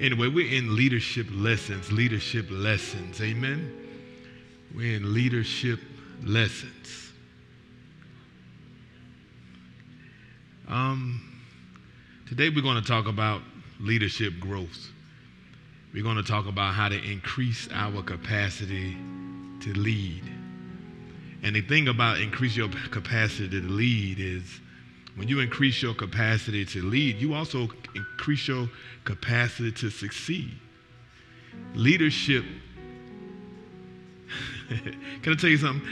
Anyway, we're in leadership lessons, leadership lessons. Amen. We're in leadership lessons. Um, today we're going to talk about leadership growth. We're going to talk about how to increase our capacity to lead. And the thing about increase your capacity to lead is when you increase your capacity to lead, you also increase your capacity to succeed. Leadership, can I tell you something?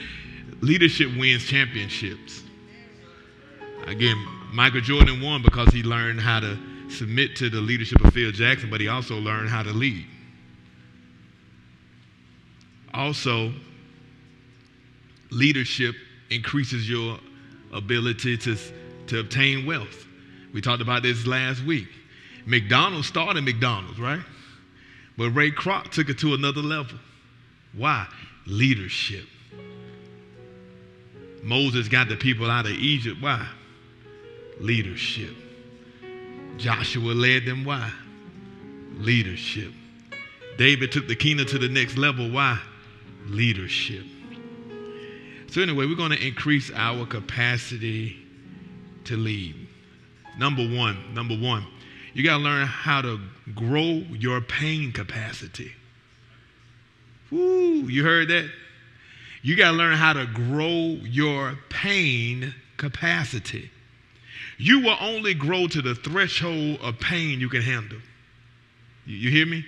Leadership wins championships. Again, Michael Jordan won because he learned how to submit to the leadership of Phil Jackson, but he also learned how to lead. Also, leadership increases your ability to, to obtain wealth. We talked about this last week. McDonald's started McDonald's, right? But Ray Kroc took it to another level. Why? Leadership. Moses got the people out of Egypt. Why? Leadership. Joshua led them. Why? Leadership. David took the kingdom to the next level. Why? Leadership. So, anyway, we're going to increase our capacity to lead. Number one, number one, you got to learn how to grow your pain capacity. Woo, you heard that? You got to learn how to grow your pain capacity. You will only grow to the threshold of pain you can handle. You, you hear me?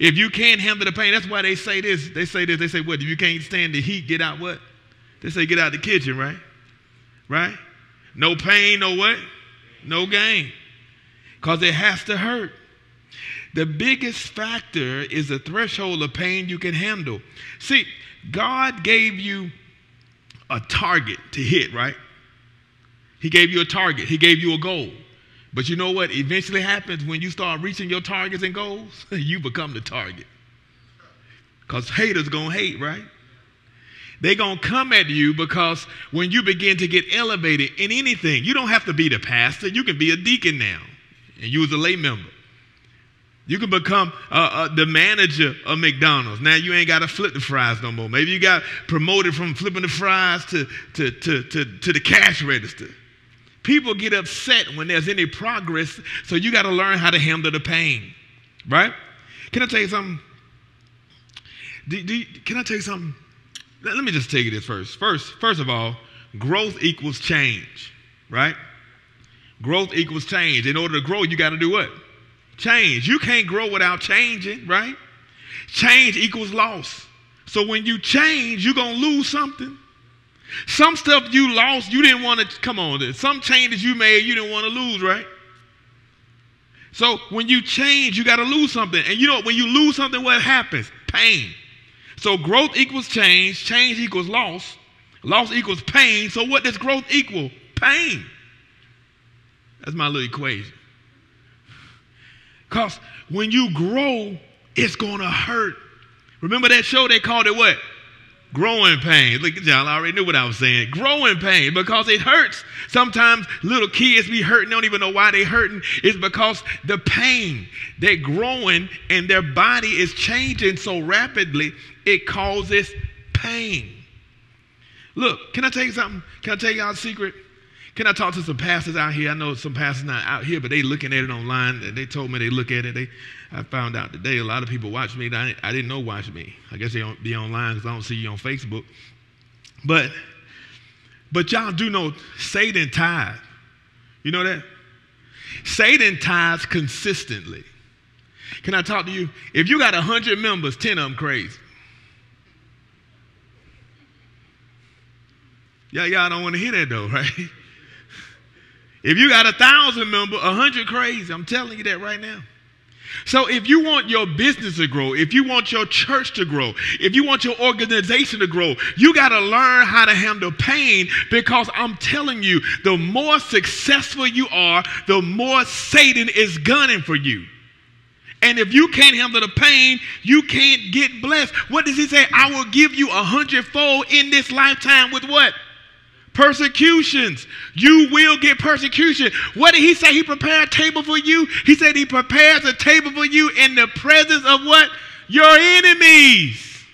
If you can't handle the pain, that's why they say this. They say this. They say, what? If you can't stand the heat, get out what? They say, get out the kitchen, right? Right? No pain, no what? No gain. Because it has to hurt. The biggest factor is the threshold of pain you can handle. See, God gave you a target to hit, right? He gave you a target, He gave you a goal. But you know what eventually happens when you start reaching your targets and goals? you become the target. Because haters to hate, right? They're going to come at you because when you begin to get elevated in anything, you don't have to be the pastor. You can be a deacon now, and you was a lay member. You can become uh, uh, the manager of McDonald's. Now you ain't got to flip the fries no more. Maybe you got promoted from flipping the fries to, to, to, to, to the cash register. People get upset when there's any progress, so you got to learn how to handle the pain, right? Can I tell you something? Do, do, can I tell you something? Let, me just tell you this first. First, first of all, growth equals change, right? Growth equals change. In order to grow, you got to do what? Change. You can't grow without changing, right? Change equals loss. So when you change, you're going to lose something. Some stuff you lost, you didn't want to, come on, some changes you made, you didn't want to lose, right? So when you change, you got to lose something. And you know, when you lose something, what happens? Pain. So growth equals change, change equals loss, loss equals pain. So what does growth equal? Pain. That's my little equation. Because when you grow, it's going to hurt. Remember that show they called it what? Growing pain. Look y'all, already knew what I was saying. Growing pain because it hurts. Sometimes little kids be hurting, don't even know why they hurting. It's because the pain, they're growing and their body is changing so rapidly, it causes pain. Look, can I tell you something? Can I tell y'all a secret? Can I talk to some pastors out here? I know some pastors not out here, but they looking at it online. And They told me they look at it. They, I found out today a lot of people watch me. I, I didn't know watch me. I guess they don't be online because I don't see you on Facebook. But, but y'all do know Satan tithes. You know that? Satan tithes consistently. Can I talk to you? If you got 100 members, 10 of them crazy. Yeah, y'all don't want to hear that though, right? If you got a thousand member, a hundred crazy. I'm telling you that right now. So if you want your business to grow, if you want your church to grow, if you want your organization to grow, you got to learn how to handle pain because I'm telling you, the more successful you are, the more Satan is gunning for you. And if you can't handle the pain, you can't get blessed. What does he say? I will give you a hundredfold in this lifetime with what? Persecutions. You will get persecution. What did he say? He prepared a table for you. He said he prepares a table for you in the presence of what? Your enemies.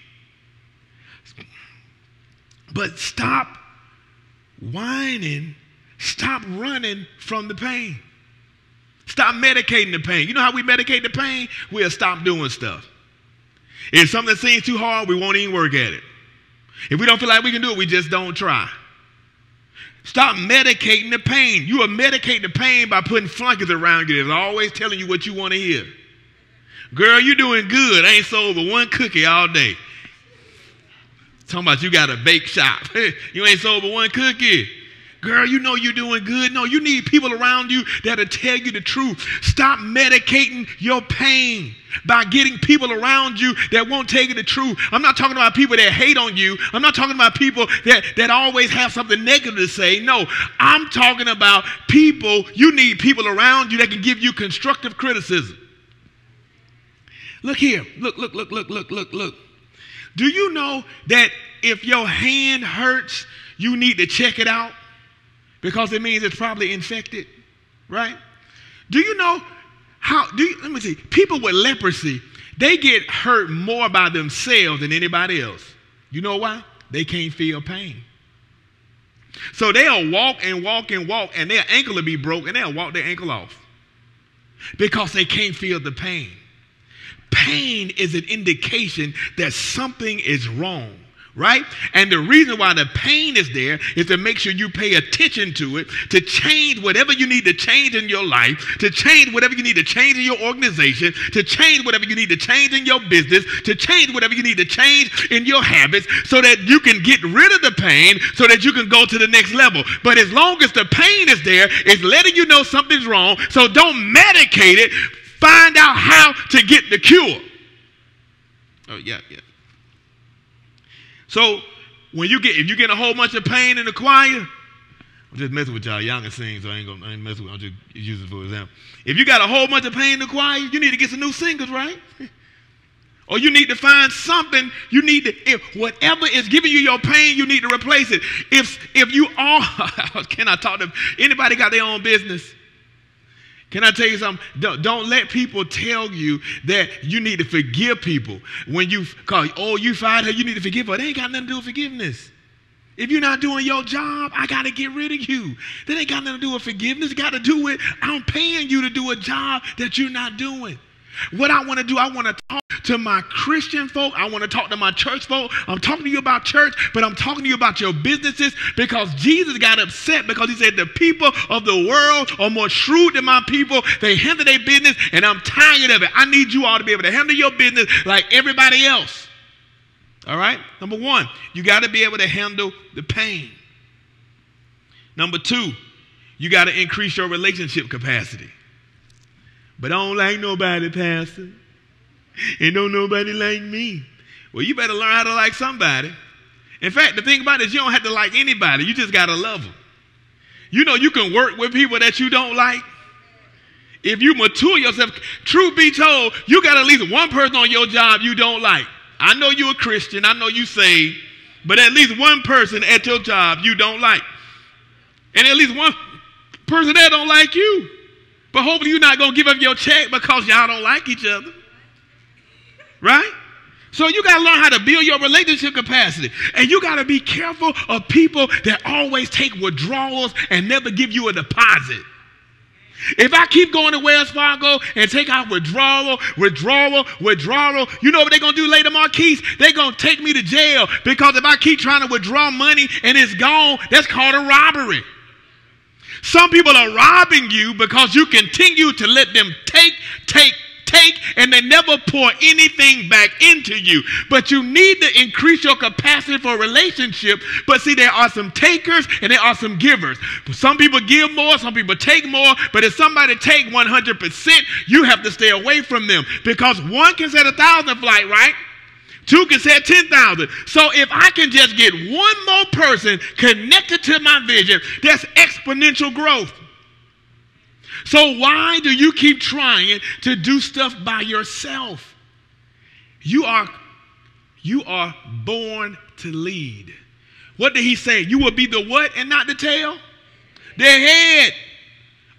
But stop whining. Stop running from the pain. Stop medicating the pain. You know how we medicate the pain? We'll stop doing stuff. If something seems too hard, we won't even work at it. If we don't feel like we can do it, we just don't try. Stop medicating the pain. You are medicating the pain by putting flunkies around you that's always telling you what you want to hear. Girl, you're doing good. I ain't sold but one cookie all day. Talking about you got a bake shop. you ain't sold but one cookie. Girl, you know you're doing good. No, you need people around you that'll tell you the truth. Stop medicating your pain by getting people around you that won't tell you the truth. I'm not talking about people that hate on you. I'm not talking about people that, that always have something negative to say. No, I'm talking about people, you need people around you that can give you constructive criticism. Look here. Look, look, look, look, look, look, look. Do you know that if your hand hurts, you need to check it out? Because it means it's probably infected, right? Do you know how? Do you, let me see. People with leprosy, they get hurt more by themselves than anybody else. You know why? They can't feel pain. So they'll walk and walk and walk, and their ankle will be broke, and they'll walk their ankle off because they can't feel the pain. Pain is an indication that something is wrong right? And the reason why the pain is there is to make sure you pay attention to it, to change whatever you need to change in your life, to change whatever you need to change in your organization, to change whatever you need to change in your business, to change whatever you need to change in your habits so that you can get rid of the pain so that you can go to the next level. But as long as the pain is there, it's letting you know something's wrong. So don't medicate it. Find out how to get the cure. Oh, yeah, yeah. So when you get if you get a whole bunch of pain in the choir, I'm just messing with y'all. Y'all can sing, so I ain't gonna I ain't messing with. I'm just using for example. If you got a whole bunch of pain in the choir, you need to get some new singers, right? or you need to find something. You need to if whatever is giving you your pain, you need to replace it. If if you all can I talk to anybody got their own business? Can I tell you something? Don't, don't, let people tell you that you need to forgive people when you call, oh, you fired her, you need to forgive her. They ain't got nothing to do with forgiveness. If you're not doing your job, I got to get rid of you. That ain't got nothing to do with forgiveness. Got to do with I'm paying you to do a job that you're not doing. What I want to do, I want to talk to my Christian folk. I want to talk to my church folk. I'm talking to you about church, but I'm talking to you about your businesses because Jesus got upset because he said the people of the world are more shrewd than my people. They handle their business, and I'm tired of it. I need you all to be able to handle your business like everybody else. All right? Number one, you got to be able to handle the pain. Number two, you got to increase your relationship capacity. But I don't like nobody, Pastor. And don't nobody like me. Well, you better learn how to like somebody. In fact, the thing about it is you don't have to like anybody. You just got to love them. You know, you can work with people that you don't like. If you mature yourself, truth be told, you got at least one person on your job you don't like. I know you're a Christian. I know you saved. But at least one person at your job you don't like. And at least one person that don't like you. But hopefully you're not going to give up your check because y'all don't like each other. Right? So you got to learn how to build your relationship capacity. And you got to be careful of people that always take withdrawals and never give you a deposit. If I keep going to Wells Fargo and take out withdrawal, withdrawal, withdrawal, you know what they're going to do later, Marquise? They're going to take me to jail because if I keep trying to withdraw money and it's gone, that's called a robbery. Some people are robbing you because you continue to let them take, take, take, and they never pour anything back into you. But you need to increase your capacity for relationship. But see, there are some takers and there are some givers. Some people give more, some people take more. But if somebody take 100%, you have to stay away from them because one can set a thousand flight, right? Two can say 10,000. So if I can just get one more person connected to my vision, that's exponential growth. So why do you keep trying to do stuff by yourself? You are you are born to lead. What did he say? You will be the what and not the tail? The head.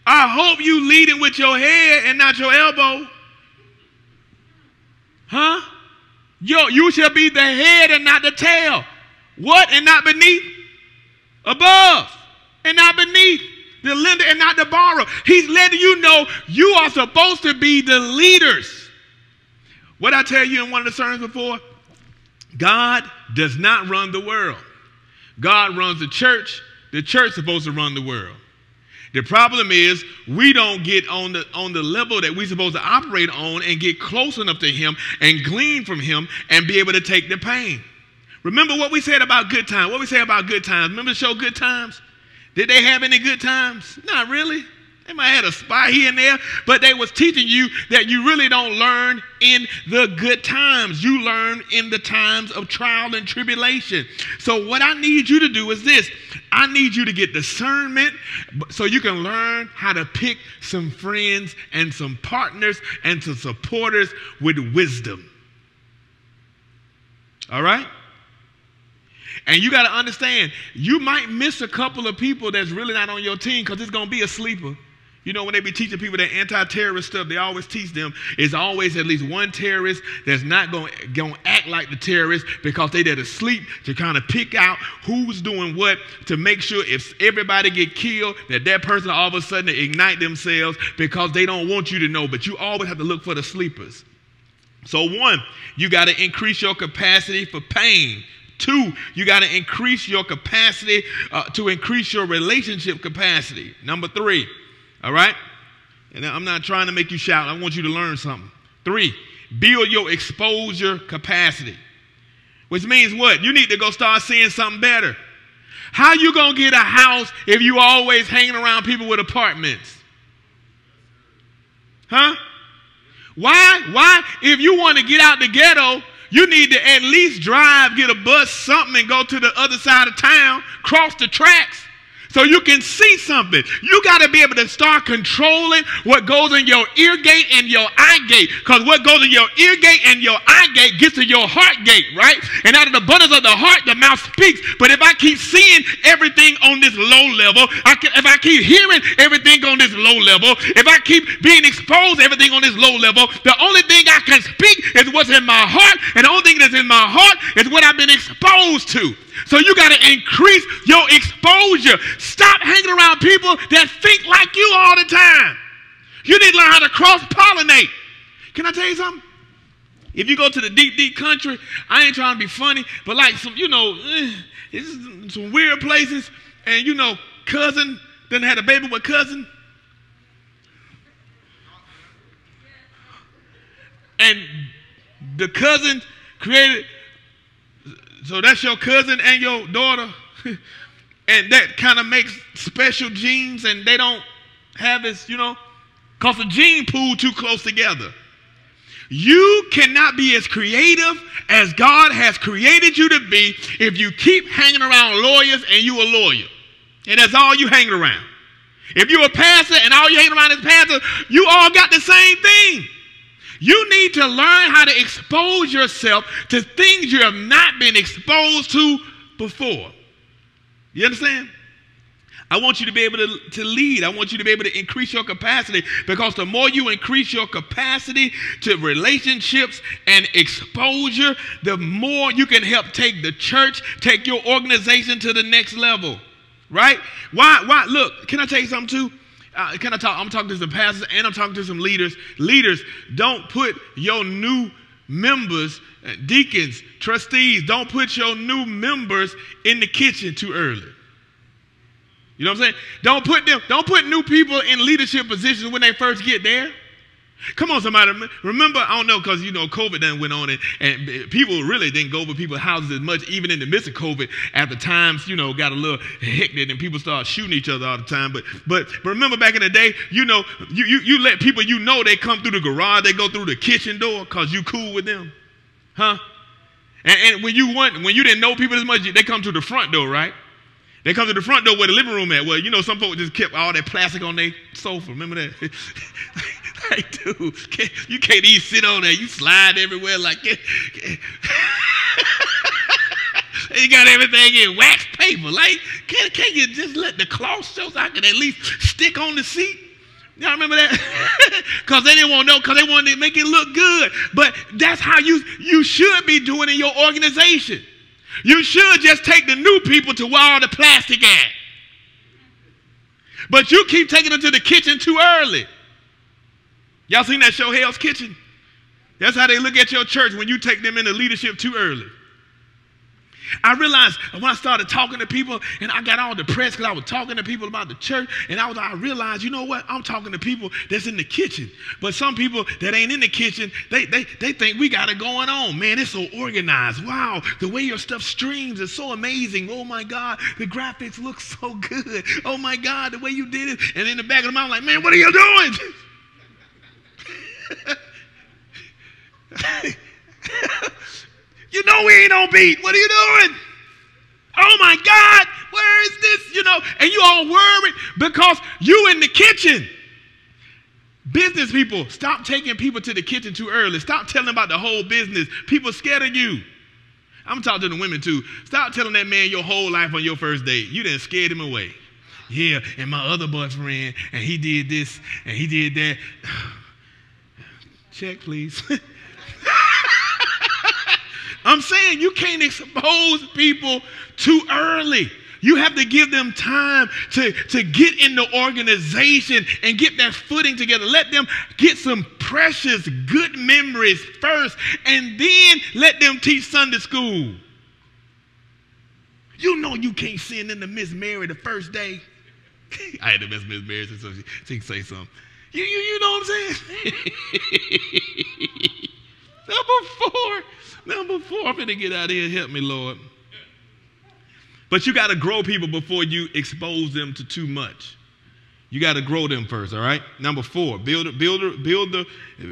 I hope you leading with your head and not your elbow. Huh? Yo, you shall be the head and not the tail. What and not beneath? Above and not beneath. The lender and not the borrower. He's letting you know you are supposed to be the leaders. What I tell you in one of the sermons before? God does not run the world. God runs the church. The church is supposed to run the world. The problem is we don't get on the on the level that we're supposed to operate on and get close enough to him and glean from him and be able to take the pain. Remember what we said about good times? What we say about good times? Remember the show Good Times? Did they have any good times? Not really. They might have had a spy here and there, but they was teaching you that you really don't learn in the good times. You learn in the times of trial and tribulation. So what I need you to do is this. I need you to get discernment so you can learn how to pick some friends and some partners and some supporters with wisdom. All right? And you got to understand, you might miss a couple of people that's really not on your team because it's going to be a sleeper. You know, when they be teaching people that anti-terrorist stuff, they always teach them it's always at least one terrorist that's not going to act like the terrorist because they there asleep to kind of pick out who's doing what to make sure if everybody get killed that that person all of a sudden ignite themselves because they don't want you to know. But you always have to look for the sleepers. So one, you got to increase your capacity for pain. Two, you got to increase your capacity uh, to increase your relationship capacity. Number three, all right? And I'm not trying to make you shout. I want you to learn something. Three, build your exposure capacity. Which means what? You need to go start seeing something better. How you going to get a house if you always hanging around people with apartments? Huh? Why? Why? If you want to get out the ghetto, you need to at least drive, get a bus, something, and go to the other side of town, cross the tracks so you can see something. You got to be able to start controlling what goes in your ear gate and your eye gate. Because what goes in your ear gate and your eye gate gets to your heart gate, right? And out of the abundance of the heart, the mouth speaks. But if I keep seeing everything on this low level, I can, if I keep hearing everything on this low level, if I keep being exposed everything on this low level, the only thing I can speak is what's in my heart. And the only thing that's in my heart is what I've been exposed to. So you got to increase your exposure. Stop hanging around people that think like you all the time. You need to learn how to cross pollinate. Can I tell you something? If you go to the deep, deep country, I ain't trying to be funny, but like some, you know, eh, some weird places, and you know, cousin then had a baby with cousin. And the cousin created so that's your cousin and your daughter. and that kind of makes special genes and they don't have this, you know, because the gene pool too close together. You cannot be as creative as God has created you to be if you keep hanging around lawyers and you a lawyer. And that's all you hanging around. If you're a pastor and all you hanging around is pastor, you all got the same thing. You need to learn how to expose yourself to things you have not been exposed to before. You understand? I want you to be able to, to lead. I want you to be able to increase your capacity because the more you increase your capacity to relationships and exposure, the more you can help take the church, take your organization to the next level. Right? Why? Why? Look, can I tell you something too? Uh, can I talk? I'm talking to some pastors and I'm talking to some leaders. Leaders, don't put your new members, uh, deacons, trustees, don't put your new members in the kitchen too early. You know what I'm saying? Don't put them, don't put new people in leadership positions when they first get there. Come on, somebody. Remember, I don't know, because, you know, COVID then went on and, and people really didn't go over people's houses as much, even in the midst of COVID, at the times, you know, got a little hectic and people started shooting each other all the time. But but, but remember back in the day, you know, you, you, you let people you know they come through the garage, they go through the kitchen door because you cool with them. Huh? And, and when you want, when you didn't know people as much, they come to the front door, right? They come to the front door where the living room at. Well, you know, some folks just kept all that plastic on their sofa. Remember that? like, dude, you can't even sit on there. You slide everywhere like it. you got everything in wax paper. Like, can't, can't you just let the cloth show so I can at least stick on the seat? Y'all remember that? Because they didn't want to know, because they wanted to make it look good. But that's how you, you should be doing in your organization. You should just take the new people to where all the plastic at. But you keep taking them to the kitchen too early. Y'all seen that show, Hell's Kitchen? That's how they look at your church when you take them into leadership too early. I realized when I started talking to people and I got all depressed because I was talking to people about the church and I was I realized, you know what? I'm talking to people that's in the kitchen. But some people that ain't in the kitchen, they they, they think we got it going on. Man, it's so organized. Wow, the way your stuff streams is so amazing. Oh my God, the graphics look so good. Oh my God, the way you did it. And in the back of the mind, I'm like, man, what are you doing? you know we ain't on beat. What are you doing? Oh my God, where is this? You know, and you all worried because you in the kitchen. Business people, stop taking people to the kitchen too early. Stop telling about the whole business. People scared of you. I'm talking to the women too. Stop telling that man your whole life on your first date. You didn't scared him away. Yeah, and my other boyfriend, and he did this, and he did that. Check, please. I'm saying you can't expose people too early. You have to give them time to, to get in the organization and get that footing together. Let them get some precious, good memories first, and then let them teach Sunday school. You know you can't send in the Miss Mary the first day. I had to miss Miss Mary so she, she can say something. You, you, you know what I'm saying? Number four. Number four. I'm going to get out of here. Help me, Lord. But you got to grow people before you expose them to too much. You got to grow them first, all right? Number four, build, build, build the,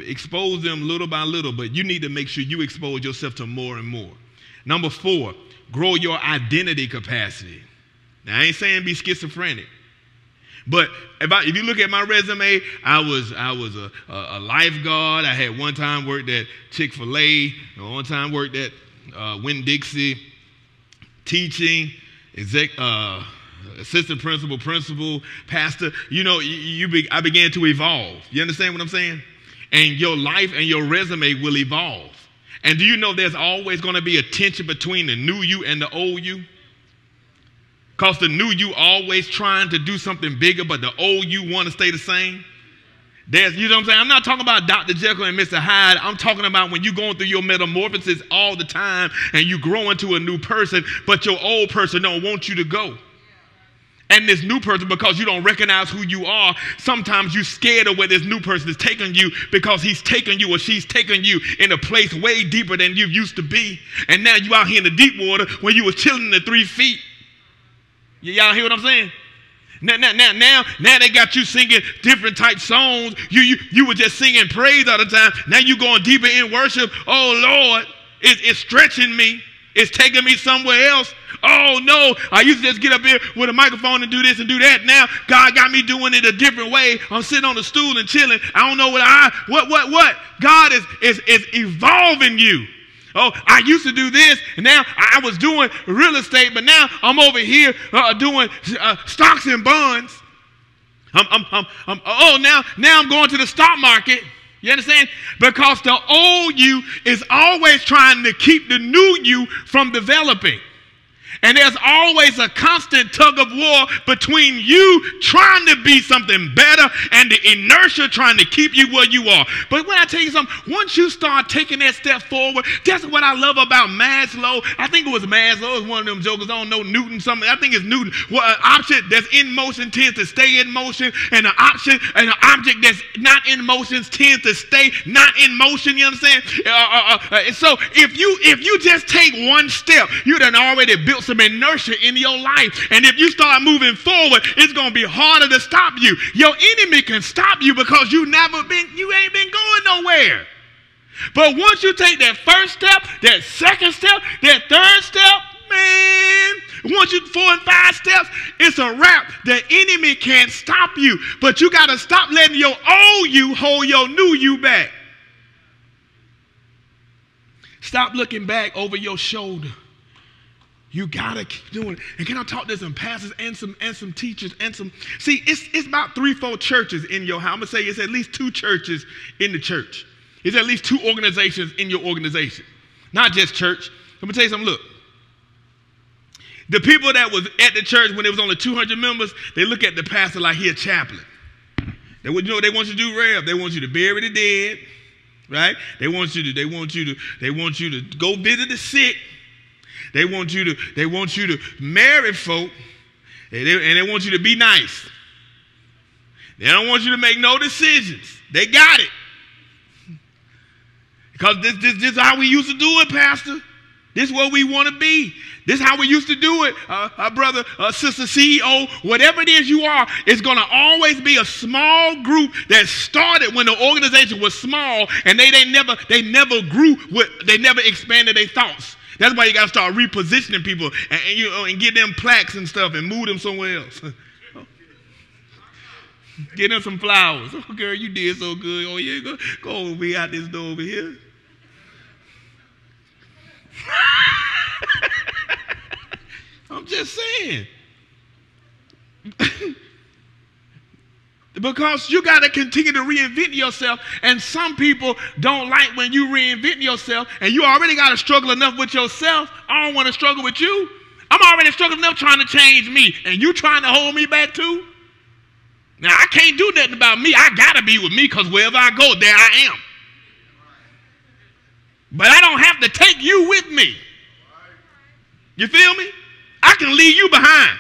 expose them little by little, but you need to make sure you expose yourself to more and more. Number four, grow your identity capacity. Now, I ain't saying be schizophrenic. But if, I, if you look at my resume, I was, I was a, a, a lifeguard. I had one time worked at Chick fil A, one time worked at uh, Winn Dixie, teaching, exec, uh, assistant principal, principal, pastor. You know, you, you be, I began to evolve. You understand what I'm saying? And your life and your resume will evolve. And do you know there's always going to be a tension between the new you and the old you? Because the new you always trying to do something bigger, but the old you want to stay the same. There's, you know what I'm saying? I'm not talking about Dr. Jekyll and Mr. Hyde. I'm talking about when you're going through your metamorphosis all the time and you grow into a new person, but your old person don't want you to go. And this new person, because you don't recognize who you are, sometimes you're scared of where this new person is taking you because he's taking you or she's taking you in a place way deeper than you used to be. And now you out here in the deep water when you were chilling in the three feet. Y'all hear what I'm saying? Now, now, now, now, now they got you singing different type songs. You, you, you were just singing praise all the time. Now you going deeper in worship. Oh Lord, it, it's stretching me. It's taking me somewhere else. Oh no, I used to just get up here with a microphone and do this and do that. Now God got me doing it a different way. I'm sitting on the stool and chilling. I don't know what I what what what. God is is is evolving you. Oh, I used to do this, and now I was doing real estate, but now I'm over here uh, doing uh, stocks and bonds. I'm, I'm, I'm, I'm, oh, now, now I'm going to the stock market. You understand? Because the old you is always trying to keep the new you from developing. And there's always a constant tug of war between you trying to be something better and the inertia trying to keep you where you are. But when I tell you something, once you start taking that step forward, that's what I love about Maslow. I think it was Maslow, one of them jokers. I don't know Newton something. I think it's Newton. Well, an object that's in motion tends to stay in motion, and an option and an object that's not in motion tends to stay not in motion. You understand? Uh, uh, uh, uh so if you if you just take one step, you done already built some inertia in your life. And if you start moving forward, it's going to be harder to stop you. Your enemy can stop you because you never been, you ain't been going nowhere. But once you take that first step, that second step, that third step, man, once you four and five steps, it's a wrap. The enemy can't stop you. But you got to stop letting your old you hold your new you back. Stop looking back over your shoulder You gotta keep doing it. And can I talk to some pastors and some and some teachers and some see it's it's about three, four churches in your house. I'm gonna say it's at least two churches in the church. It's at least two organizations in your organization. Not just church. Let me tell you something. Look. The people that was at the church when there was only 200 members, they look at the pastor like he a chaplain. They, you know what they want you to do, Rev? They want you to bury the dead, right? They want you to, they want you to, they want you to go visit the sick. They want you to, they want you to marry folk, and they, and they want you to be nice. They don't want you to make no decisions. They got it. Because this, this, this is how we used to do it, Pastor. This is what we want to be. This is how we used to do it, uh, uh, brother, uh, sister, CEO, whatever it is you are, it's going to always be a small group that started when the organization was small and they, they never they never grew, with, they never expanded their thoughts. That's why you got to start repositioning people and, and, you and get them plaques and stuff and move them somewhere else. Get them some flowers. Oh, girl, you did so good. Oh, yeah, go, go over here out this door over here. I'm just saying. because you got to continue to reinvent yourself, and some people don't like when you reinvent yourself, and you already got to struggle enough with yourself. I don't want to struggle with you. I'm already struggling enough trying to change me, and you trying to hold me back too? Now, I can't do nothing about me. I got to be with me because wherever I go, there I am. But I don't have to take you with me. You feel me? I can leave you behind.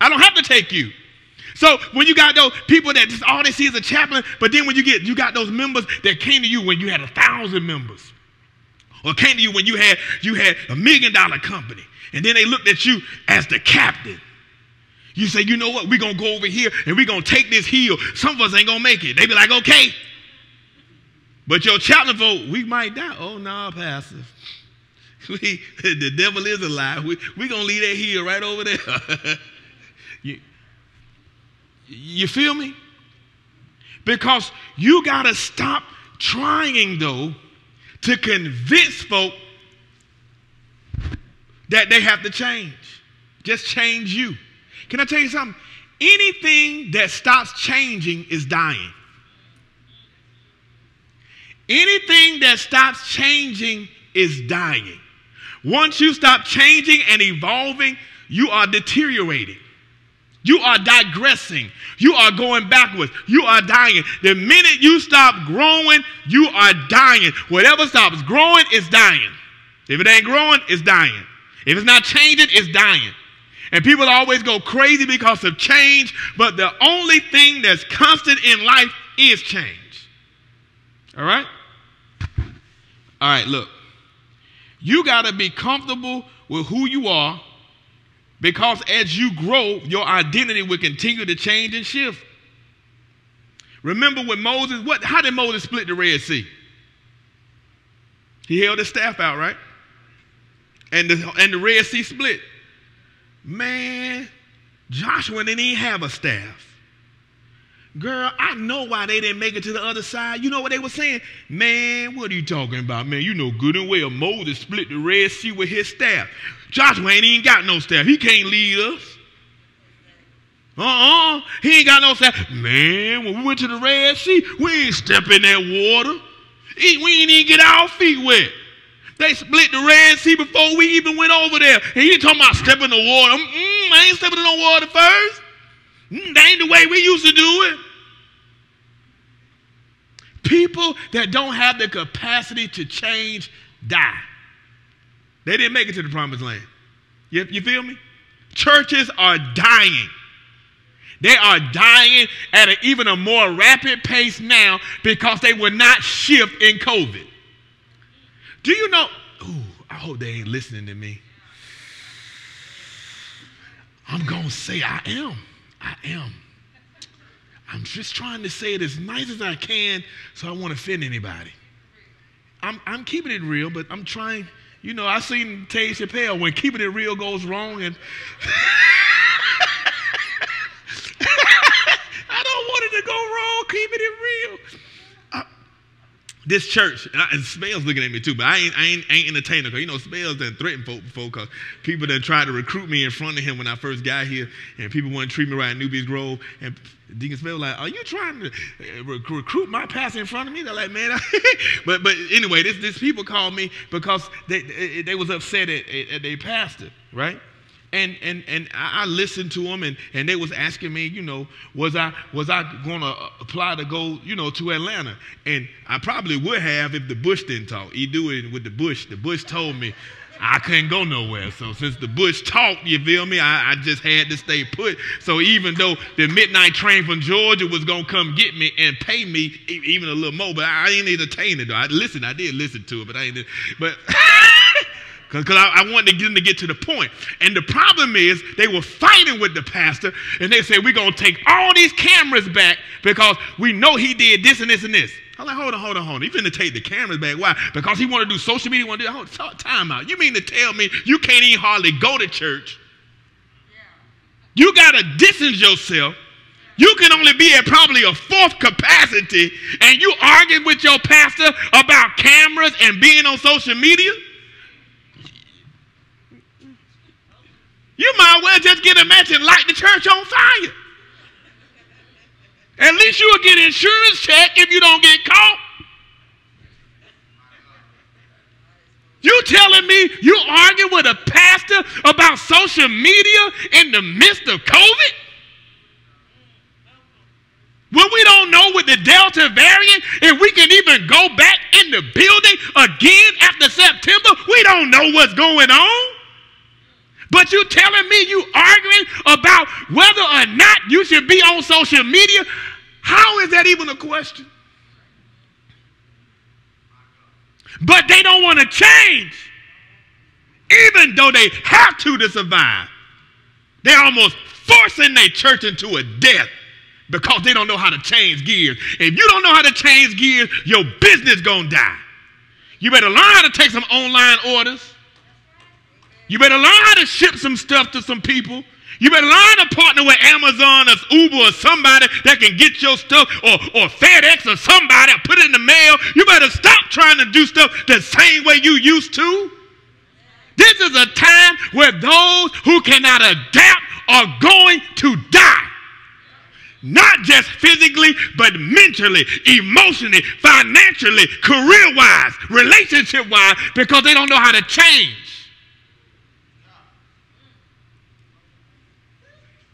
I don't have to take you. So when you got those people that just all they see is a chaplain, but then when you get you got those members that came to you when you had a thousand members, or came to you when you had you had a million dollar company, and then they looked at you as the captain. You say, you know what, we're gonna go over here and we're gonna take this hill. Some of us ain't gonna make it. They be like, okay. But your chaplain vote, we might die. Oh no, nah, Pastor. We, the devil is alive. We're we going to leave that hill right over there. you, you feel me? Because you got to stop trying, though, to convince folk that they have to change. Just change you. Can I tell you something? Anything that stops changing is dying. Anything that stops changing is dying. Once you stop changing and evolving, you are deteriorating. You are digressing. You are going backwards. You are dying. The minute you stop growing, you are dying. Whatever stops growing is dying. If it ain't growing, it's dying. If it's not changing, it's dying. And people always go crazy because of change, but the only thing that's constant in life is change. All right? All right, look. You got to be comfortable with who you are because as you grow, your identity will continue to change and shift. Remember when Moses, what, how did Moses split the Red Sea? He held his staff out, right? And the, and the Red Sea split. Man, Joshua didn't even have a staff. Girl, I know why they didn't make it to the other side. You know what they were saying? Man, what are you talking about, man? You know good and well Moses split the Red Sea with his staff. Joshua ain't even got no staff. He can't lead us. Uh-uh. He ain't got no staff. Man, when we went to the Red Sea, we ain't step in that water. We ain't even get our feet wet. They split the Red Sea before we even went over there. And he talking about stepping in the water. Mm, I ain't stepping in no water first. Mm, that ain't the way we used to do it. People that don't have the capacity to change die. They didn't make it to the promised land. You, you feel me? Churches are dying. They are dying at a, even a more rapid pace now because they will not shift in COVID. Do you know? Ooh, I hope they ain't listening to me. I'm going to say I am. I am. I'm just trying to say it as nice as I can so I won't offend anybody. I'm, I'm keeping it real, but I'm trying. You know, I seen Dave Chappelle when keeping it real goes wrong, and I don't want it to go wrong. Keeping it real. Uh, this church, and, I, and Spells looking at me too, but I ain't, I ain't, I ain't entertaining because you know Spells done threatened folk before because people that tried to recruit me in front of him when I first got here, and people wouldn't treat me right in Newbies Grove, and Deacon Spells like, are you trying to uh, rec- recruit my pastor in front of me? They're like, man, but but anyway, this this people called me because they they, they was upset at, at, at their pastor, right? and and and I listened to them, and and they was asking me, you know, was I was I going to apply to go, you know, to Atlanta? And I probably would have if the Bush didn't talk. He do it with the Bush. The Bush told me I couldn't go nowhere. So since the Bush talked, you feel me? I, I just had to stay put. So even though the midnight train from Georgia was gonna come get me and pay me even a little more, but I, I ain't entertain it though. I listen, I did listen to it, but I ain't. But because I, I, wanted them to get to the point. And the problem is they were fighting with the pastor, and they said, We're going to take all these cameras back because we know he did this and this and this. I'm like, hold on, hold on, hold on. He finna take the cameras back. Why? Because he want to do social media, want to do hold, time out. You mean to tell me you can't even hardly go to church? You got to distance yourself. You can only be at probably a fourth capacity, and you arguing with your pastor about cameras and being on social media? You might well just get a match and light the church on fire. At least you will get insurance check if you don't get caught. You telling me you arguing with a pastor about social media in the midst of COVID? When we don't know with the Delta variant if we can even go back in the building again after September, we don't know what's going on. But you telling me you arguing about whether or not you should be on social media? How is that even a question? But they don't want to change, even though they have to to survive. They're almost forcing their church into a death because they don't know how to change gears. If you don't know how to change gears, your business gonna die. You better learn how to take some online orders. You better learn how to ship some stuff to some people. You better learn to partner with Amazon or Uber or somebody that can get your stuff or, or FedEx or somebody put it in the mail. You better stop trying to do stuff the same way you used to. This is a time where those who cannot adapt are going to die. Not just physically, but mentally, emotionally, financially, career wise, relationship wise, because they don't know how to change.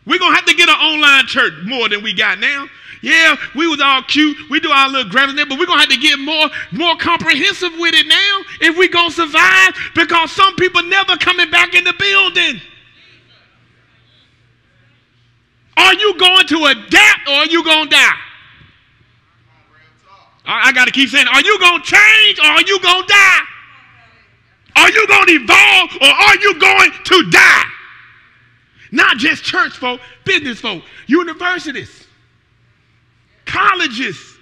We're going to have to get an online church more than we got now. Yeah, we was all cute. We do our little graphics there, but we're going to have to get more, more comprehensive with it now if we're going to survive because some people never coming back in the building. Are you going to adapt or are you going to die? I, I got to keep saying, are you going to change or are you going to die? Are you going to evolve or are you going to die? Not just church folk, business folk, universities, colleges.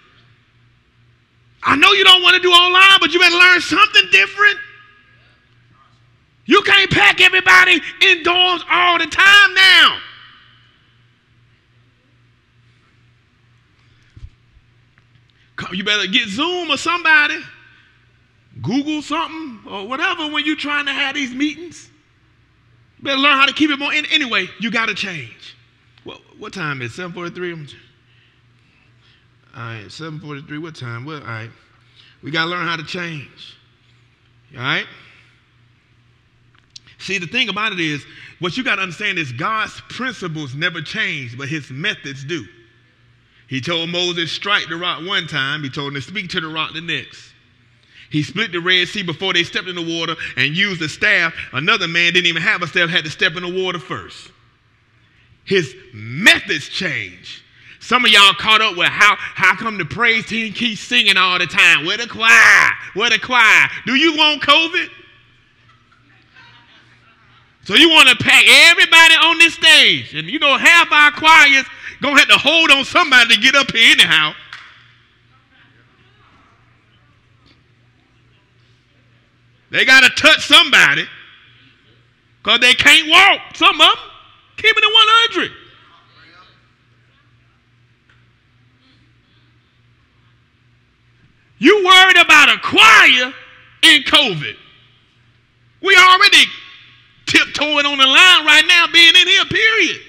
I know you don't want to do online, but you better learn something different. You can't pack everybody in dorms all the time now. You better get Zoom or somebody, Google something or whatever when you're trying to have these meetings. Better learn how to keep it more. In. Anyway, you got to change. What, what time is 7:43? All right, 7:43. What time? Well, all right. We got to learn how to change. All right. See, the thing about it is, what you got to understand is God's principles never change, but His methods do. He told Moses, strike the rock one time. He told him to speak to the rock the next. He split the Red Sea before they stepped in the water and used a staff. Another man didn't even have a staff, had to step in the water first. His methods change. Some of y'all caught up with how, how come the praise team keeps singing all the time? Where the choir? Where the choir? Do you want COVID? So you want to pack everybody on this stage. And you know, half our choirs gonna have to hold on somebody to get up here anyhow. They got to touch somebody because they can't walk. Some of them keep it at 100. You worried about a choir in COVID. We already tiptoeing on the line right now, being in here, period.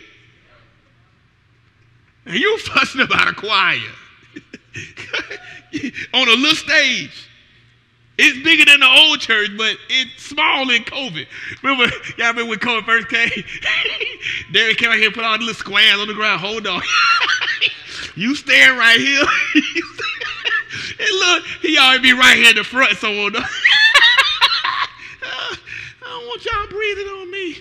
And you fussing about a choir on a little stage. It's bigger than the old church, but it's small in COVID. Remember, y'all remember when COVID first came? Derek came out here and put all the little squares on the ground. Hold on. you stand right here. and look, he already be right here in the front, so on. I don't want y'all breathing on me.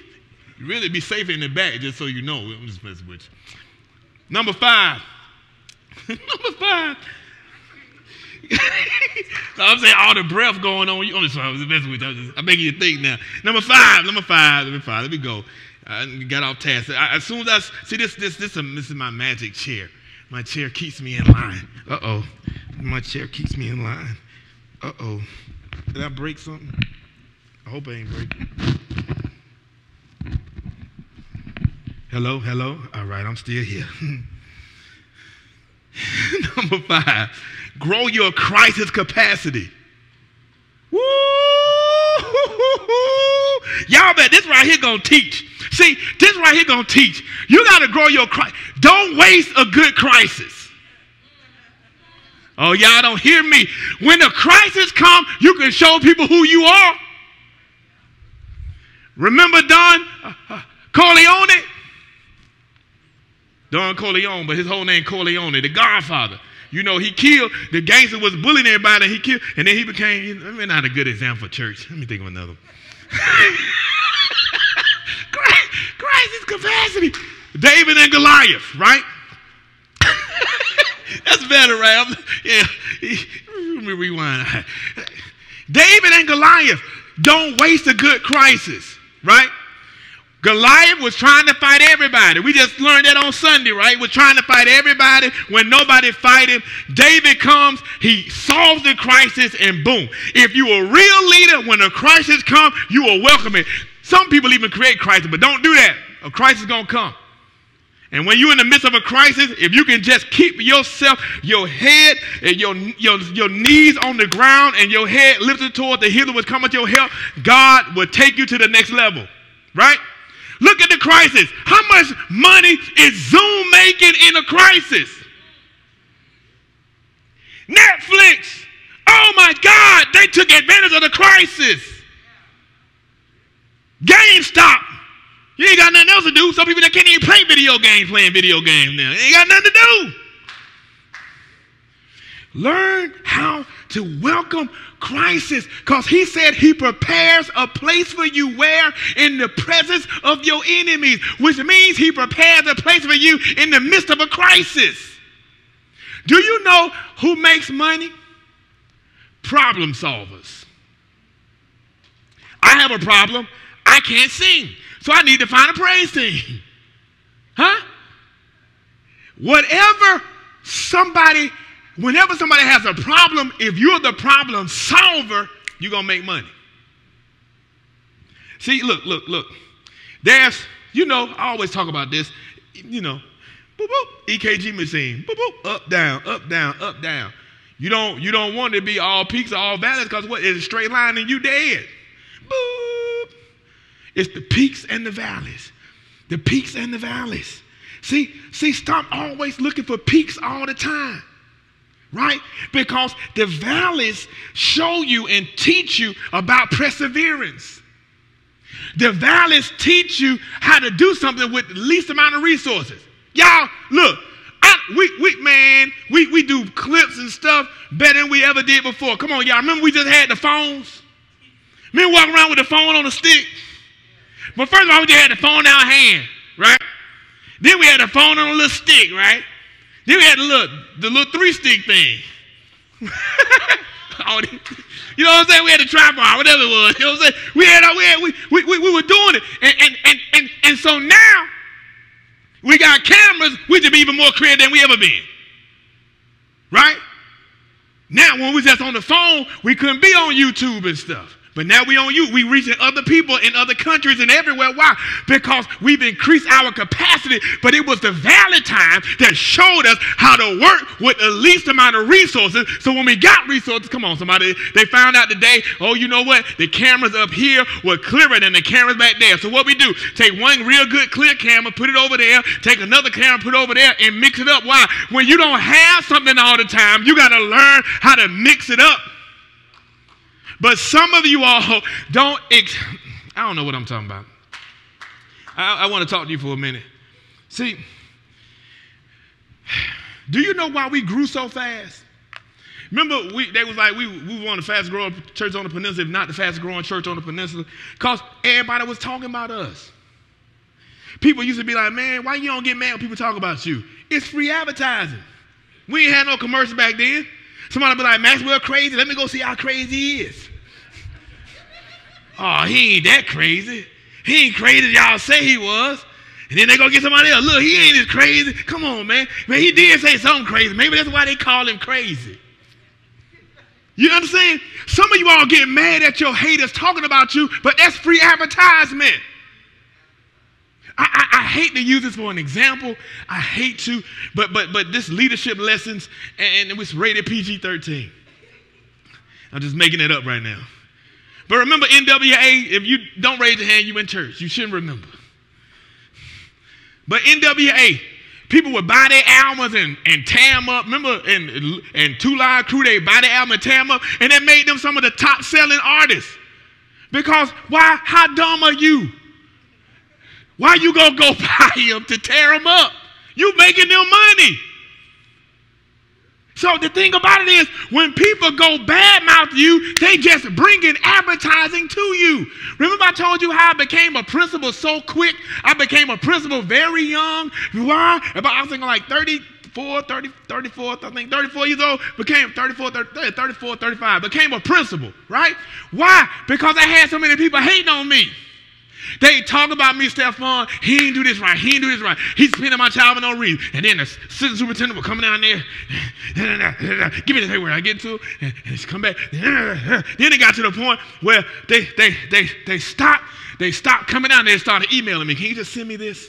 You really be safe in the back, just so you know. I'm just messing with you. Number five. Number five. I'm saying all the breath going on. You only I'm messing with you. I'm making you think now. Number five. Number five. Number five. Let me go. I got off task. I, as soon as I see this, this, this, um, this is my magic chair. My chair keeps me in line. Uh oh. My chair keeps me in line. Uh oh. Did I break something? I hope I ain't breaking. Hello, hello. All right, I'm still here. Number five, grow your crisis capacity. Woo! Y'all bet this right here gonna teach. See, this right here gonna teach. You gotta grow your crisis. Don't waste a good crisis. Oh, y'all don't hear me. When the crisis come, you can show people who you are. Remember Don uh, uh, Corleone? Don Corleone, but his whole name Corleone, the Godfather. You know, he killed, the gangster was bullying everybody, he killed, and then he became, you know, not a good example for church. Let me think of another. Crisis capacity. David and Goliath, right? That's better, right? yeah. Let me rewind. David and Goliath don't waste a good crisis, right? Goliath was trying to fight everybody. We just learned that on Sunday, right? Was trying to fight everybody. When nobody fight him, David comes, he solves the crisis, and boom. If you a real leader, when a crisis comes, you will welcome it. Some people even create crisis, but don't do that. A crisis gonna come. And when you're in the midst of a crisis, if you can just keep yourself, your head, and your, your, your knees on the ground and your head lifted toward the healer will come with your help, God will take you to the next level. Right? Look at the crisis. How much money is Zoom making in a crisis? Netflix. Oh my God, they took advantage of the crisis. GameStop. You ain't got nothing else to do. Some people that can't even play video games playing video games now. Ain't got nothing to do. Learn how to welcome crisis because he said he prepares a place for you where? In the presence of your enemies, which means he prepares a place for you in the midst of a crisis. Do you know who makes money? Problem solvers. I have a problem. I can't sing. So I need to find a praise team. Huh? Whatever somebody whenever somebody has a problem, if you're the problem solver, you're going to make money. See, look, look, look. There's, you know, I always talk about this, you know, boop, boop, EKG machine, boop, boop, up, down, up, down, up, down. You don't, you don't want to be all peaks or all valleys because what? It's a straight line and you dead. Boop. It's the peaks and the valleys. The peaks and the valleys. See, see, stop always looking for peaks all the time right? Because the valleys show you and teach you about perseverance. The valleys teach you how to do something with the least amount of resources. Y'all, look, I, we, we, man, we, we do clips and stuff better than we ever did before. Come on, y'all. Remember we just had the phones? Men walking around with the phone on a stick. But first of all, we just had the phone in our hand, right? Then we had the phone on a little stick, right? We had the little, the little three stick thing. you know what I'm saying? We had the tripod, whatever it was. You know what I'm saying? We had, we, had, we, we, we, we were doing it. And, and, and, and, and so now we got cameras, we should be even more creative than we ever been. Right? Now, when we was just on the phone, we couldn't be on YouTube and stuff. But now we on you. We reaching other people in other countries and everywhere. Why? Because we've increased our capacity. But it was the valley time that showed us how to work with the least amount of resources. So when we got resources, come on, somebody, they found out today, oh, you know what? The cameras up here were clearer than the cameras back there. So what we do? Take one real good clear camera, put it over there, take another camera, put it over there, and mix it up. Why? When you don't have something all the time, you got to learn how to mix it up. But some of you all don't, ex- I don't know what I'm talking about. I, I want to talk to you for a minute. See, do you know why we grew so fast? Remember, we, they was like, we, we were of the fast growing church on the peninsula, if not the fast growing church on the peninsula, because everybody was talking about us. People used to be like, man, why you don't get mad when people talk about you? It's free advertising. We ain't had no commercial back then. Somebody be like, Maxwell crazy. Let me go see how crazy he is. Oh, he ain't that crazy. He ain't crazy y'all say he was. And then they go get somebody else. Look, he ain't as crazy. Come on, man. Man, he did say something crazy. Maybe that's why they call him crazy. You understand? Some of you all get mad at your haters talking about you, but that's free advertisement. I, I, I, hate to use this for an example. I hate to, but but but this leadership lessons and, and it was rated PG-13. I'm just making it up right now. But remember NWA, if you don't raise your hand, you in church. You shouldn't remember. But NWA, people would buy their albums and, and tear them up. Remember, and, and Two Live Crew, they buy the album and tear them up, and that made them some of the top selling artists. Because why? How dumb are you? Why you gonna go buy them to tear them up? You making them money. So the thing about it is, when people go badmouth you, they just bringing advertising to you. Remember I told you how I became a principal so quick? I became a principal very young. Why? About I was thinking like 34, 30, 34, I think 34 years old, became 34, 30, 34, 35, became a principal, right? Why? Because I had so many people hating on me. They talk about me, Stephon. He didn't do this right. He didn't do this right. He's spending my child for no reason. And then the assistant superintendent will come down there. Give me the paper. I get to. And, and come back. Then it got to the point where they, they, they, they stopped. They stopped coming down there and started emailing me. Can you just send me this?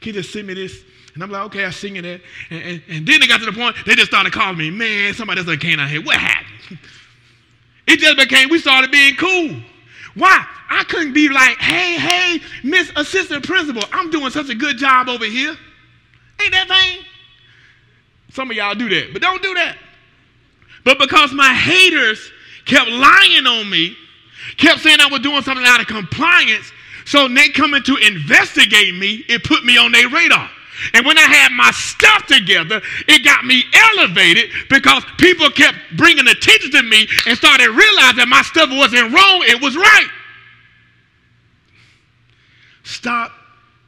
Can you just send me this? And I'm like, okay, I sing it. And, and, and then they got to the point, they just started calling me, man, somebody else came out here. What happened? It just became, we started being cool. Why? I couldn't be like, hey, hey, Miss Assistant Principal, I'm doing such a good job over here. Ain't that thing? Some of y'all do that, but don't do that. But because my haters kept lying on me, kept saying I was doing something out of compliance, so they coming to investigate me, it put me on their radar. And when I had my stuff together, it got me elevated because people kept bringing attention to me and started realizing that my stuff wasn't wrong, it was right. Stop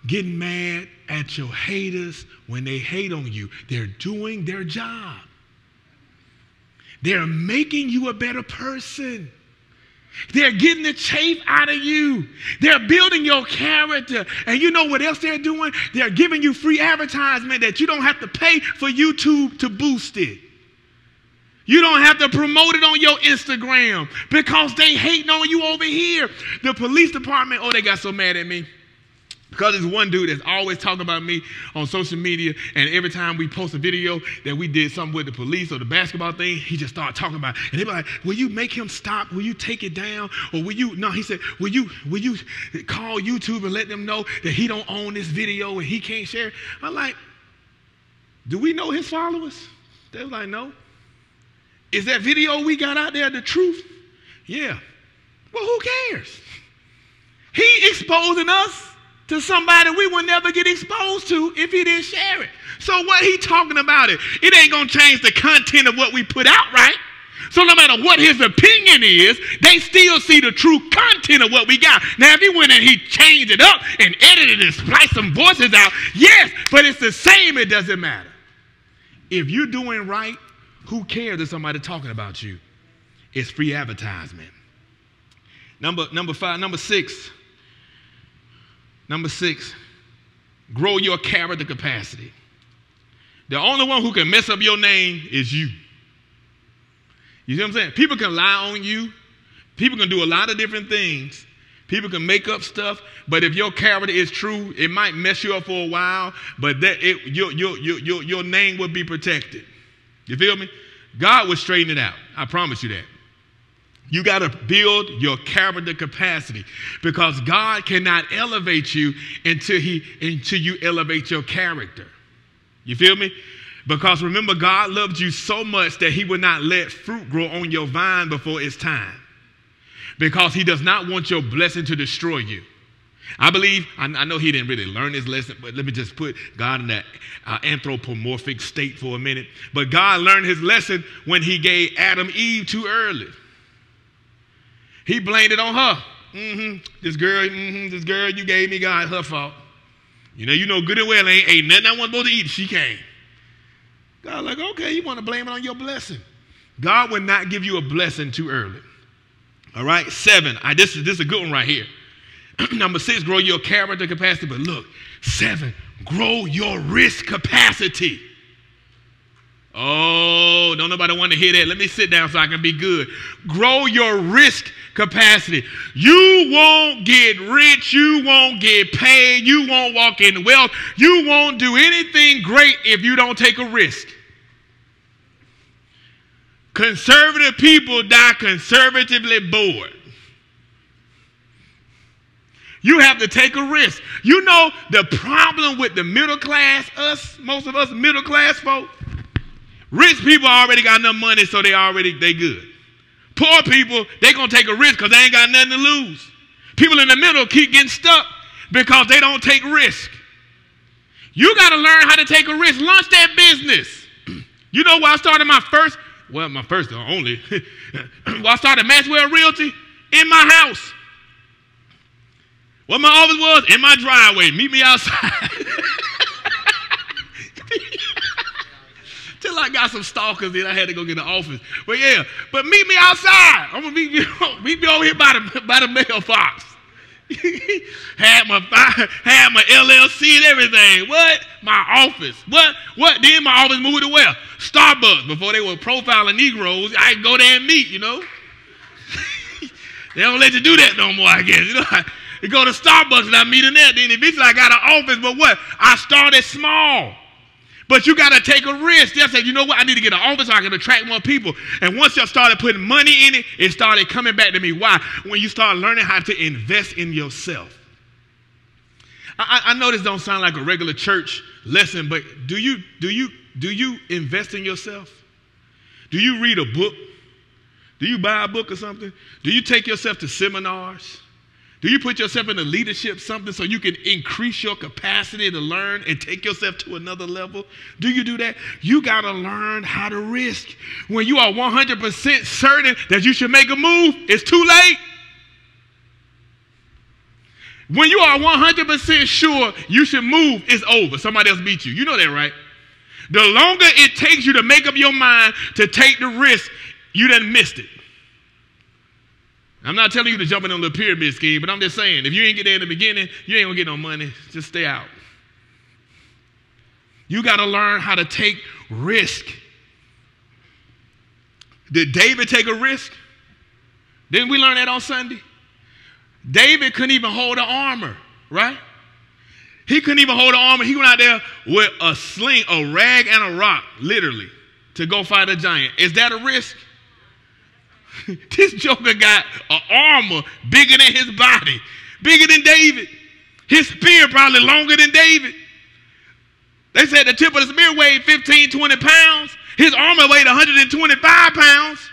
getting mad at your haters when they hate on you. They're doing their job, they're making you a better person. They're getting the chafe out of you. They're building your character. And you know what else they're doing? They're giving you free advertisement that you don't have to pay for YouTube to boost it. You don't have to promote it on your Instagram because they hating on you over here. The police department, oh, they got so mad at me. Because there's one dude that's always talking about me on social media, and every time we post a video that we did something with the police or the basketball thing, he just started talking about it. And they be like, Will you make him stop? Will you take it down? Or will you no, he said, Will you will you call YouTube and let them know that he don't own this video and he can't share it? I'm like, Do we know his followers? They was like, No. Is that video we got out there the truth? Yeah. Well, who cares? He exposing us to somebody we would never get exposed to if he didn't share it. So what he talking about it? It ain't gonna change the content of what we put out, right? So no matter what his opinion is, they still see the true content of what we got. Now, if he went and he changed it up and edited and spliced some voices out, yes, but it's the same, it doesn't matter. If you're doing right, who cares if somebody talking about you? It's free advertisement. Number, number five, number six, Number six, grow your character capacity. The only one who can mess up your name is you. You see what I'm saying? People can lie on you. People can do a lot of different things. People can make up stuff, but if your character is true, it might mess you up for a while, but that it, your, your, your, your, name would be protected. You feel me? God will straighten it out. I promise you that. You got to build your character capacity because God cannot elevate you until he until you elevate your character. You feel me? Because remember God loved you so much that he would not let fruit grow on your vine before it's time. Because he does not want your blessing to destroy you. I believe, I, know he didn't really learn his lesson, but let me just put God in that uh, anthropomorphic state for a minute. But God learned his lesson when he gave Adam Eve too early. He blamed it on her. Mm-hmm. This girl, mm-hmm, this girl you gave me, God, her fault. You know, you know good and well ain't, ain't nothing I wasn't supposed to eat. She came. God, like, okay, you want to blame it on your blessing. God would not give you a blessing too early. All right, seven. I, this, is, this is a good one right here. Number six, grow your character capacity. But look, seven, grow your risk capacity. Oh, don't nobody want to hear that. Let me sit down so I can be good. Grow your risk capacity. You won't get rich. You won't get paid. You won't walk in wealth. You won't do anything great if you don't take a risk. Conservative people die conservatively bored. You have to take a risk. You know the problem with the middle class, us, most of us middle class folk, Rich people already got enough money, so they already they good. Poor people, they gonna take a risk because they ain't got nothing to lose. People in the middle keep getting stuck because they don't take risk. You got to learn how to take a risk. Launch that business. you know where I started my first, well, my first uh, only, well, I started Maxwell Realty in my house. What my office was? In my driveway. Meet me outside. I got some stalkers, then I had to go get an office. But yeah, but meet me outside. I'm gonna meet you, meet me over here by the by the mailbox. had my had my LLC and everything. What? My office. What? What? Then my office moved to where? Starbucks. Before they were profiling Negroes, I go there and meet. You know. they don't let you do that no more. I guess. You know. I, you go to Starbucks and I meet in there. Then eventually I got an office. But what? I started small. But you got to take a risk. They said, you know what? I need to get an office so I can attract more people. And once you started putting money in it, it started coming back to me. Why? When you start learning how to invest in yourself. I, I know this don't sound like a regular church lesson, but do you do you do you invest in yourself? Do you read a book? Do you buy a book or something? Do you take yourself to seminars? Do you put yourself in a leadership something so you can increase your capacity to learn and take yourself to another level? Do you do that? You got to learn how to risk. When you are 100% certain that you should make a move, it's too late. When you are 100% sure you should move, it's over. Somebody else beat you. You know that, right? The longer it takes you to make up your mind to take the risk, you done missed it. I'm not telling you to jump in on the pyramid scheme, but I'm just saying, if you ain't get there in the beginning, you ain't gonna get no money. Just stay out. You gotta learn how to take risk. Did David take a risk? Didn't we learn that on Sunday? David couldn't even hold an armor, right? He couldn't even hold an armor. He went out there with a sling, a rag, and a rock, literally, to go fight a giant. Is that a risk? this joker got an armor bigger than his body, bigger than David. His spear probably longer than David. They said the tip of the spear weighed 15, 20 pounds. His armor weighed 125 pounds.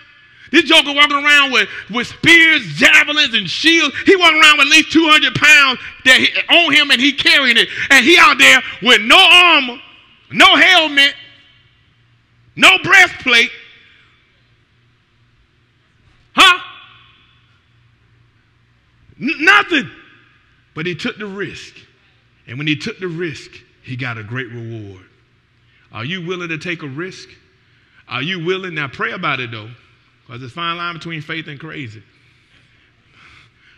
This joker walking around with, with spears, javelins, and shields. He walking around with at least 200 pounds that he, on him and he carrying it. And he out there with no armor, no helmet, no breastplate, Huh? N- nothing. But he took the risk. And when he took the risk, he got a great reward. Are you willing to take a risk? Are you willing? Now pray about it though, because it's fine line between faith and crazy.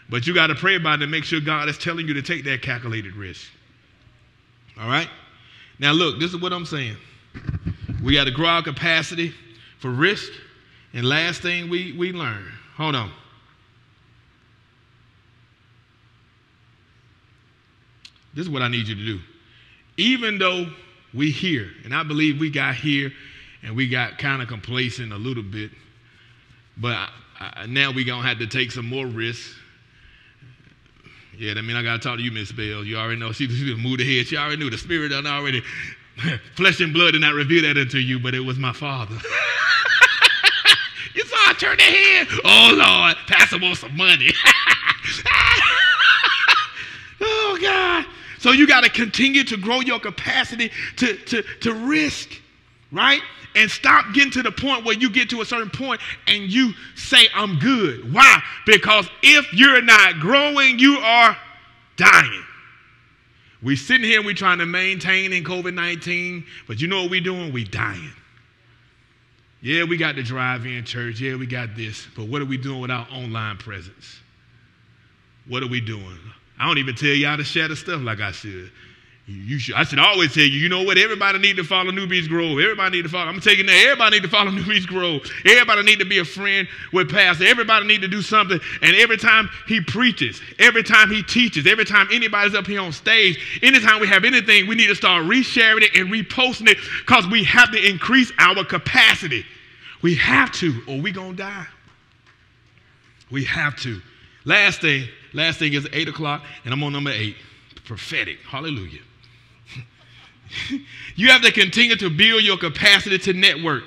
But you got to pray about it and make sure God is telling you to take that calculated risk. All right? Now, look, this is what I'm saying. We got to grow our capacity for risk and last thing we, we learn, hold on. This is what I need you to do. Even though we here, and I believe we got here and we got kind of complacent a little bit, but I, I, now we gonna have to take some more risks. Yeah, that mean I gotta talk to you, Miss Bell. You already know she, she moved ahead. She already knew the spirit done already. Flesh and blood did not reveal that unto you, but it was my father. you saw I turned the head. Oh Lord, pass him on some money. oh God. So you got to continue to grow your capacity to, to, to risk, right? And stop getting to the point where you get to a certain point and you say, I'm good. Why? Because if you're not growing, you are dying. We sitting here and we trying to maintain in COVID-19, but you know what we doing? We dying. Yeah, we got the drive-in church. Yeah, we got this. But what are we doing with our online presence? What are we doing? I don't even tell y'all to share the stuff like I should. You should, I should always tell you, you know what? Everybody need to follow New Beech Grove. Everybody need to follow. I'm taking that. Everybody need to follow New Beech Grove. Everybody need to be a friend with Pastor. Everybody need to do something. And every time he preaches, every time he teaches, every time anybody's up here on stage, anytime we have anything, we need to start resharing it and reposting it because we have to increase our capacity. We have to, or we gonna die. We have to. Last thing, last thing is eight o'clock, and I'm on number eight. Prophetic. Hallelujah. You have to continue to build your capacity to network.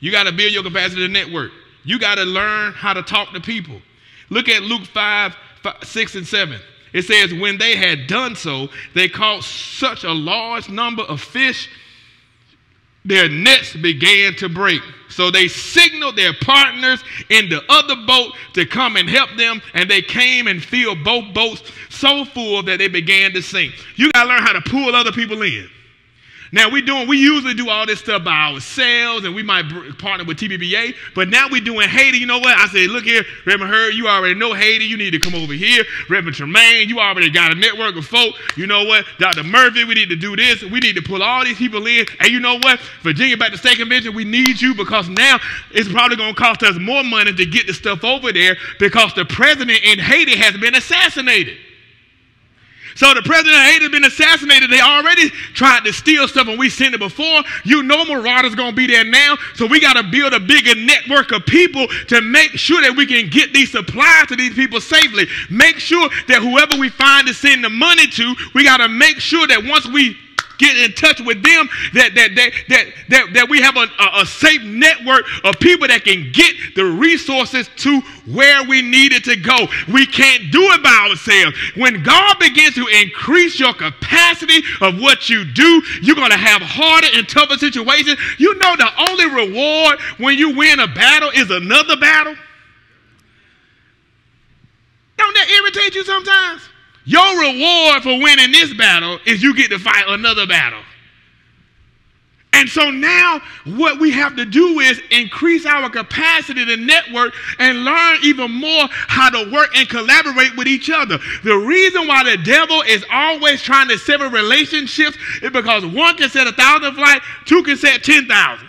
You got to build your capacity to network. You got to learn how to talk to people. Look at Luke 5, 5, 6, and 7. It says, When they had done so, they caught such a large number of fish, their nets began to break. So they signaled their partners in the other boat to come and help them, and they came and filled both boats so full that they began to sink. You got to learn how to pull other people in. Now we doing, we usually do all this stuff by ourselves, and we might partner with TBBA. But now we doing Haiti. You know what? I say, look here, Reverend Hurd, you already know Haiti. You need to come over here. Reverend Tremaine, you already got a network of folk. You know what? Dr. Murphy, we need to do this. We need to pull all these people in. And you know what? Virginia Baptist State Convention, we need you because now it's probably going to cost us more money to get the stuff over there because the president in Haiti has been assassinated. So the president Haiti been assassinated. They already tried to steal stuff and we seen it before. You know Marauders going to be there now. So we got to build a bigger network of people to make sure that we can get these supplies to these people safely. Make sure that whoever we find to send the money to, we got to make sure that once we get in touch with them, that, that, that, that, that, that we have a, a, safe network of people that can get the resources to where we need it to go. We can't do it by ourselves. When God begins to increase your capacity of what you do, you're going to have harder and tougher situations. You know, the only reward when you win a battle is another battle. Don't that irritate you sometimes? Your reward for winning this battle is you get to fight another battle. And so now what we have to do is increase our capacity to network and learn even more how to work and collaborate with each other. The reason why the devil is always trying to sever relationships is because one can set a thousand flight, two can set 10,000.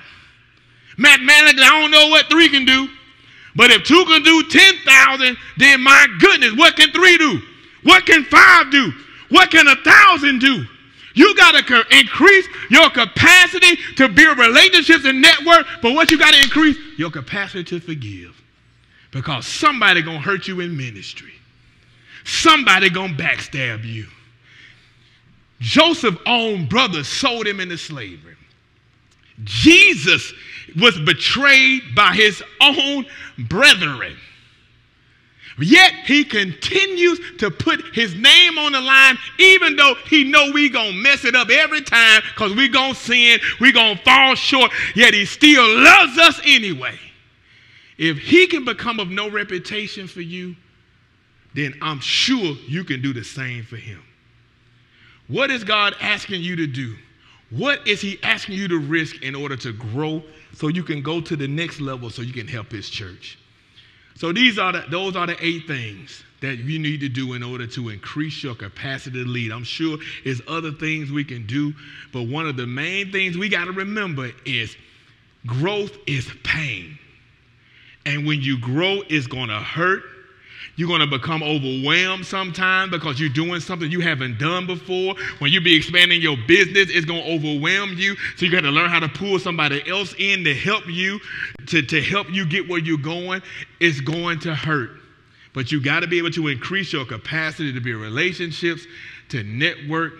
Mathematically, I don't know what three can do. But if two can do 10,000, then my goodness, what can three do? What can five do? What can a thousand do? You got to increase your capacity to build relationships and network, but what you got to increase? Your capacity to forgive. Because somebody going to hurt you in ministry. Somebody going to backstab you. Joseph's own brother sold him into slavery. Jesus was betrayed by his own brethren. Yet he continues to put his name on the line, even though he know we gonna mess it up every time because we gonna sin, we gonna fall short. Yet he still loves us anyway. If he can become of no reputation for you, then I'm sure you can do the same for him. What is God asking you to do? What is he asking you to risk in order to grow so you can go to the next level so you can help his church? So these are the, those are the eight things that you need to do in order to increase your capacity to lead. I'm sure there's other things we can do, but one of the main things we got to remember is growth is pain. And when you grow, it's going to hurt You're going to become overwhelmed sometime because you're doing something you haven't done before. When you be expanding your business, it's going to overwhelm you. So you got to learn how to pull somebody else in to help you, to, to help you get where you're going. It's going to hurt. But you got to be able to increase your capacity to build relationships, to network,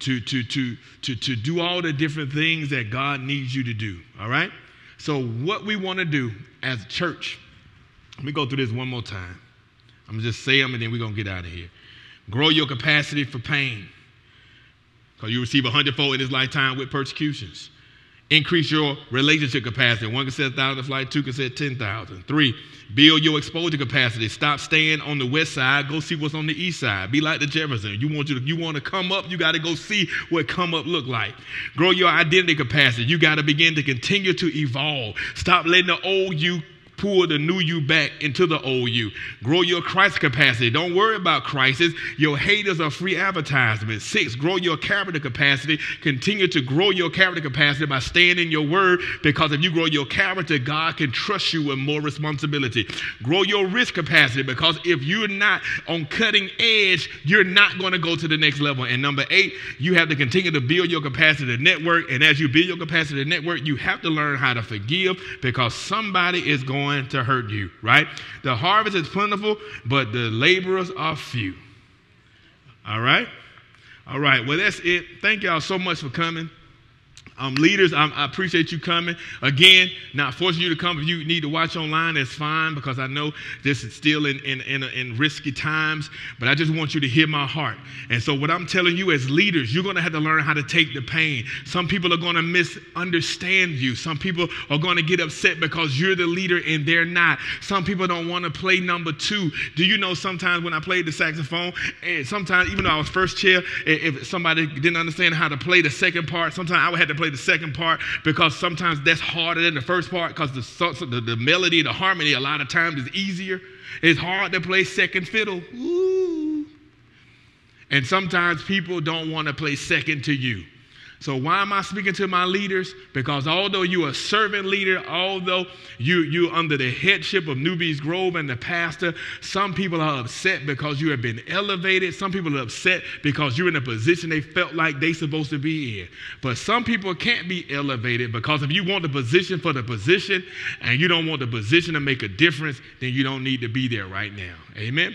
to, to, to, to, to do all the different things that God needs you to do. All right? So, what we want to do as church, let me go through this one more time. I'm just say them and then we're going to get out of here. Grow your capacity for pain. Because you receive a hundredfold in this lifetime with persecutions. Increase your relationship capacity. One can a thousand flight, two can say 10,000. Three, build your exposure capacity. Stop staying on the west side. Go see what's on the east side. Be like the Jefferson. You want, you to, you want to come up, you got to go see what come up look like. Grow your identity capacity. You got to begin to continue to evolve. Stop letting the old you pull the new you back into the old you. Grow your Christ capacity. Don't worry about crisis. Your haters are free advertisement. Six, grow your character capacity. Continue to grow your character capacity by staying in your word because if you grow your character, God can trust you with more responsibility. Grow your risk capacity because if you're not on cutting edge, you're not going to go to the next level. And number eight, you have to continue to build your capacity to network. And as you build your capacity to network, you have to learn how to forgive because somebody is going going to hurt you, right? The harvest is plentiful, but the laborers are few. All right? All right. Well, that's it. Thank y'all so much for coming. Um, leaders, I, I, appreciate you coming. Again, not forcing you to come. If you need to watch online, that's fine because I know this is still in, in, in, in, risky times, but I just want you to hear my heart. And so, what I'm telling you as leaders, you're going to have to learn how to take the pain. Some people are going to misunderstand you. Some people are going to get upset because you're the leader and they're not. Some people don't want to play number two. Do you know sometimes when I played the saxophone, and sometimes, even though I was first chair, if somebody didn't understand how to play the second part, sometimes I would have to play the second part because sometimes that's harder than the first part because the, the, the melody, the harmony, a lot of times is easier. It's hard to play second fiddle. Ooh. And sometimes people don't want to play second to you. So why am I speaking to my leaders? Because although you're a servant leader, although you, you're under the headship of New Beech Grove and the pastor, some people are upset because you have been elevated. Some people are upset because you're in a position they felt like they supposed to be in. But some people can't be elevated because if you want the position for the position and you don't want the position to make a difference, then you don't need to be there right now. Amen.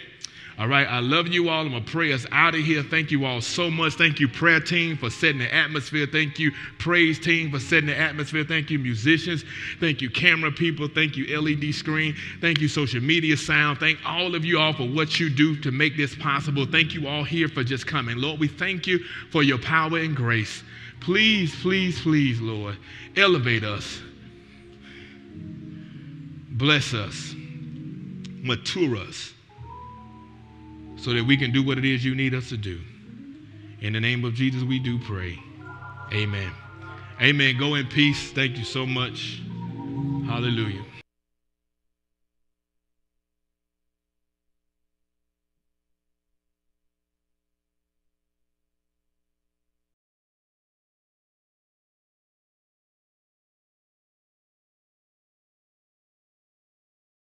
All right. I love you all. I'm going to pray us out of here. Thank you all so much. Thank you, prayer team, for setting the atmosphere. Thank you, praise team, for setting the atmosphere. Thank you, musicians. Thank you, camera people. Thank you, LED screen. Thank you, social media sound. Thank all of you all for what you do to make this possible. Thank you all here for just coming. Lord, we thank you for your power and grace. Please, please, please, Lord, elevate us. Bless us. Mature us so that we can do what it is you need us to do. In the name of Jesus, we do pray. Amen. Amen. Go in peace. Thank you so much. Hallelujah.